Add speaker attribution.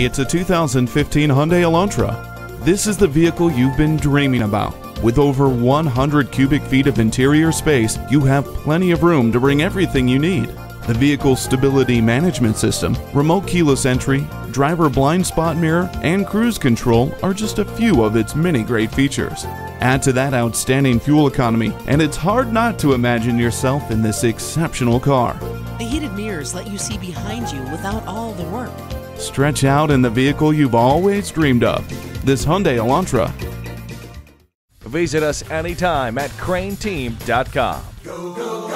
Speaker 1: It's a 2015 Hyundai Elantra. This is the vehicle you've been dreaming about. With over 100 cubic feet of interior space, you have plenty of room to bring everything you need. The vehicle's stability management system, remote keyless entry, driver blind spot mirror, and cruise control are just a few of its many great features. Add to that outstanding fuel economy, and it's hard not to imagine yourself in this exceptional car.
Speaker 2: The heated mirrors let you see behind you without all the work.
Speaker 1: Stretch out in the vehicle you've always dreamed of. This Hyundai Elantra.
Speaker 3: Visit us anytime at crainteam.com.
Speaker 4: Go, go,